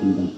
怎么